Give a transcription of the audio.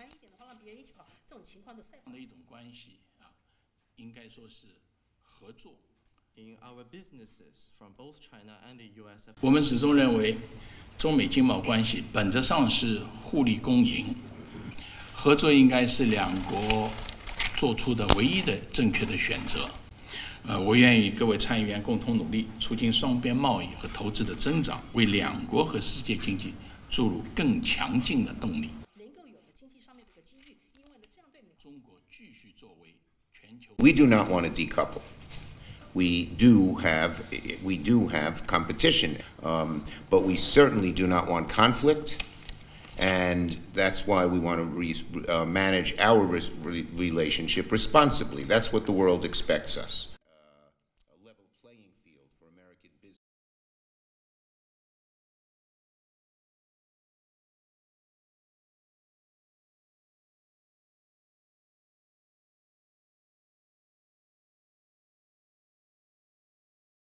慢一点的话，让别人一起跑，这种情况的赛跑的一种关系啊，应该说是合作。In our businesses from both China and the U.S. 我们始终认为，中美经贸关系本质上是互利共赢，合作应该是两国做出的唯一的正确的选择。呃，我愿与各位参议员共同努力，促进双边贸易和投资的增长，为两国和世界经济注入更强劲的动力。We do not want to decouple. We do have we do have competition, um, but we certainly do not want conflict, and that's why we want to re, uh, manage our re relationship responsibly. That's what the world expects us. Uh,